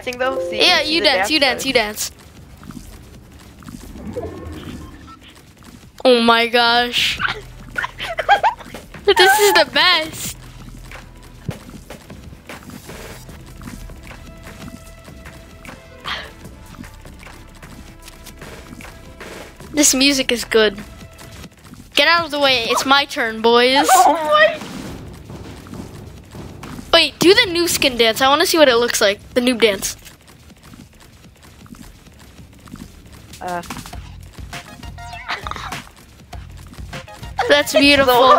dancing though? See, Yeah, see you the dance, you dance, you dance. Oh my gosh. this is the best. This music is good. Get out of the way. It's my turn, boys. Oh my! Wait, do the new skin dance. I want to see what it looks like. The noob dance. Uh, That's beautiful.